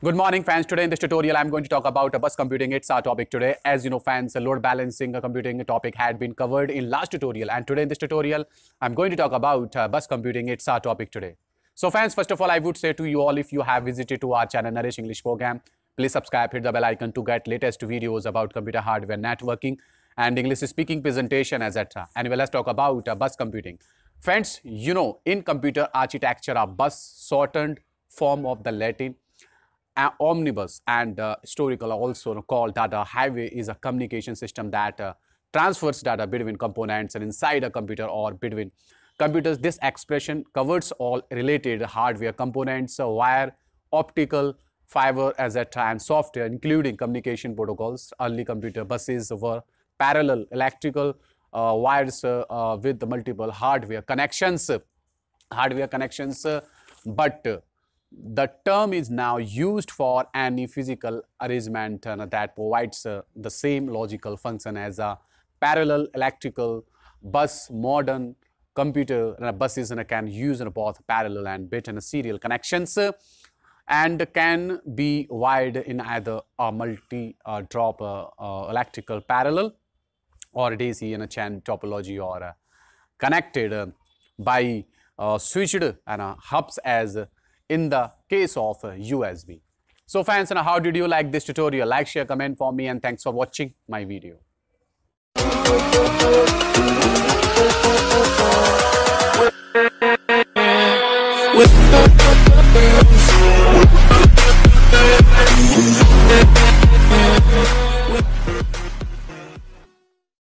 Good morning fans. Today in this tutorial I'm going to talk about bus computing. It's our topic today. As you know fans, load balancing computing topic had been covered in last tutorial and today in this tutorial I'm going to talk about uh, bus computing. It's our topic today. So fans, first of all I would say to you all if you have visited to our channel Naresh English program, please subscribe, hit the bell icon to get latest videos about computer hardware networking and English speaking presentation etc. Anyway, let's talk about uh, bus computing. Friends, you know in computer architecture a bus shortened form of the Latin uh, omnibus and uh, historical also called data highway is a communication system that uh, transfers data between components and inside a computer or between computers. This expression covers all related hardware components, uh, wire, optical, fiber, etc. and software including communication protocols. Early computer buses were parallel electrical uh, wires uh, uh, with multiple hardware connections, hardware connections, uh, but uh, the term is now used for any physical arrangement uh, that provides uh, the same logical function as a parallel electrical bus modern computer buses uh, can use uh, both parallel and bit and serial connections uh, and can be wired in either a multi uh, drop electrical parallel or daisy in a chain topology or connected by switched and hubs as in the case of uh, USB. So fans, now how did you like this tutorial? Like, share, comment for me and thanks for watching my video.